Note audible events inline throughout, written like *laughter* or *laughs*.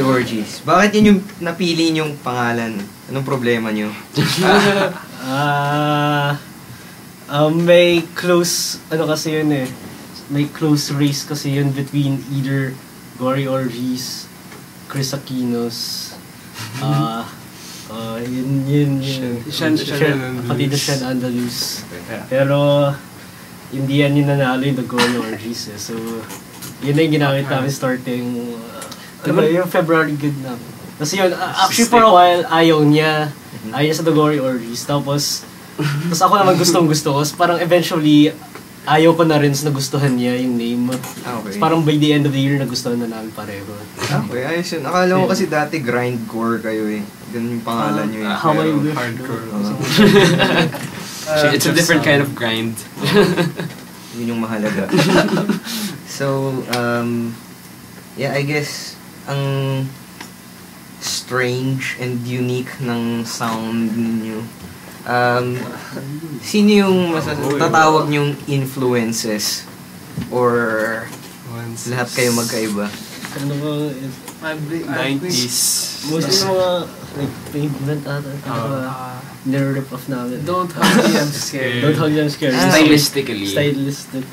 Orgies. Bakit yun yung napili niyong pangalan? Anong problema niyo? *laughs* Ah, um, may close, ano kasi yun eh, may close race kasi yun between either Gory Orgies, Chris Aquinos, ah, ah, yun, yun, yun. Sean- Sean Andaluz. Pati na Sean Andaluz. Pero, hindi yan yung nanalo yung The Gory Orgies eh. So, yun na yung ginamit namin starting, uh, ano ba, yung February good na. Kasi yun, uh, actually for a while, ayaw niya. Ayaw niya sa The Gory Orgies. Tapos, *laughs* tapos ako naman gustong gusto ko. So, parang eventually, ayaw ko na rin sa nagustuhan niya yung name. Ah, okay. So, parang by the end of the year, nagustuhan na namin pareho. Okay, ayos yun. Akala ko kasi dati grindcore kayo eh. Ganun yung pangalan nyo eh. Ah, How I wish. Hardcore. *laughs* Ah, *laughs* It's a different kind of grind. Yun yung mahalaga. so, um, yeah, I guess, ang strange and unique ng sound niyo. Um, sino yung masas- tatawag niyong influences? Or Once. lahat kayo magkaiba? Ano ba, is, 90s. most of mga, like, pavement ata, uh, Ah. nire-rip off namin. Don't hug me, I'm scared. Don't hold you, I'm scared. Stylistically. Stylistic.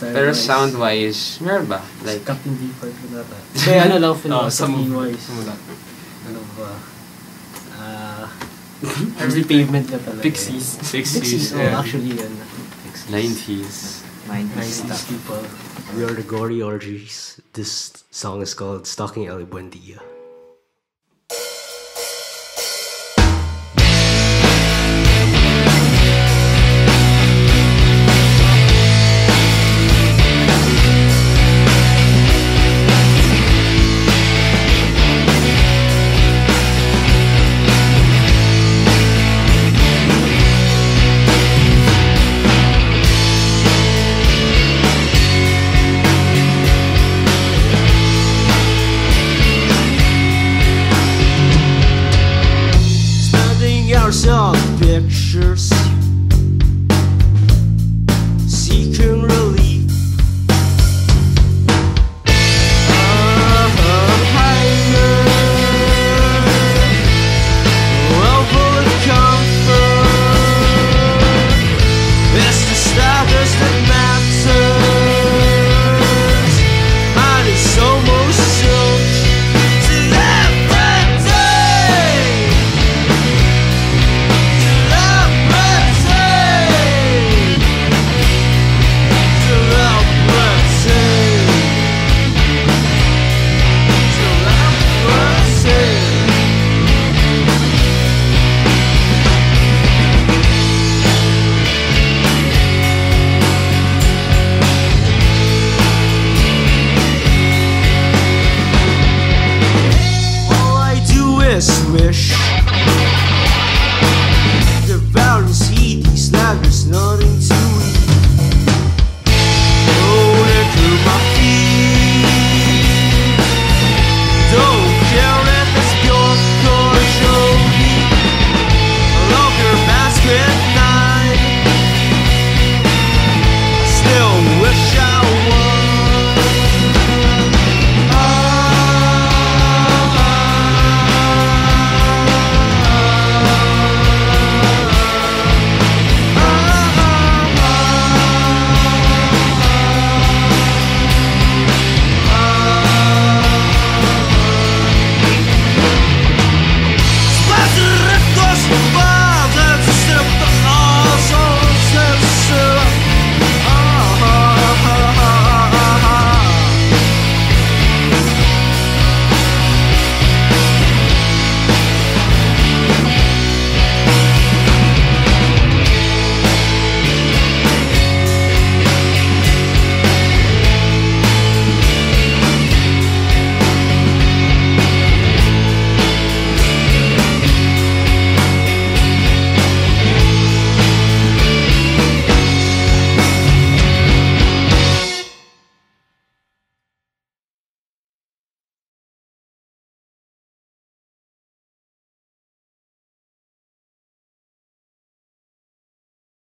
Pero sound-wise, meron ba? Like, Like, Captain Beefheart ko nata. *laughs* Kaya ano lang, oh, philosophy some, wise. Simula. Ano ba? Ah, *laughs* Every pavement ka talaga. Pixies. Pixies, oh, yeah. actually yan. Pixies. 90s. 90s Nice stuff. people. We are the Gory Orgies. This song is called Stalking El Buendia.